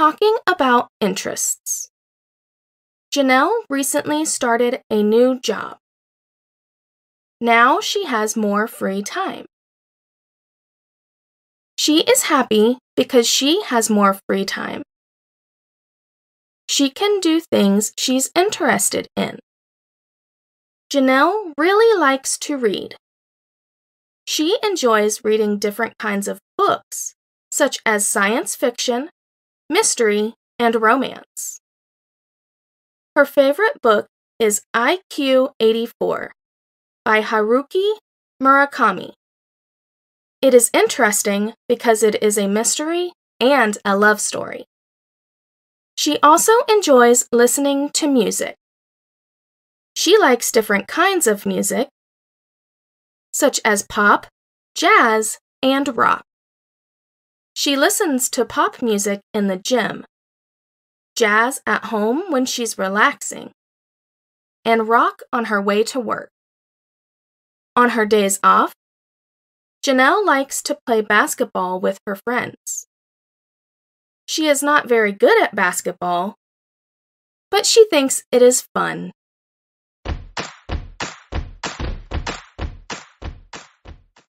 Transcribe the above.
Talking about interests. Janelle recently started a new job. Now she has more free time. She is happy because she has more free time. She can do things she's interested in. Janelle really likes to read. She enjoys reading different kinds of books, such as science fiction, mystery, and romance. Her favorite book is 1Q84 by Haruki Murakami. It is interesting because it is a mystery and a love story. She also enjoys listening to music. She likes different kinds of music, such as pop, jazz, and rock. She listens to pop music in the gym, jazz at home when she's relaxing, and rock on her way to work. On her days off, Janelle likes to play basketball with her friends. She is not very good at basketball, but she thinks it is fun.